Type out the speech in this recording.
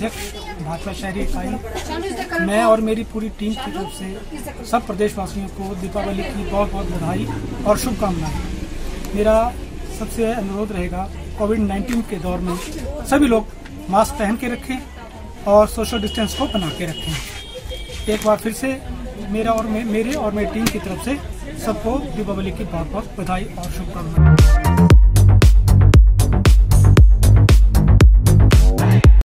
अध्यक्ष भाजपा शहरी इकाई मैं और मेरी पूरी टीम की तरफ़ से सब प्रदेशवासियों को दीपावली की बहुत बहुत बधाई और शुभकामनाएँ। मेरा सबसे अनुरोध रहेगा कोविड 19 के दौर में सभी लोग मास्क पहन के रखें और सोशल डिस्टेंस को बना के रखें। एक बार फिर से मेरा और मे, मेरे और मेरी टीम की तरफ़ से सबको दीपावली की बहुत बहुत बधाई और शुभकामनाएँ।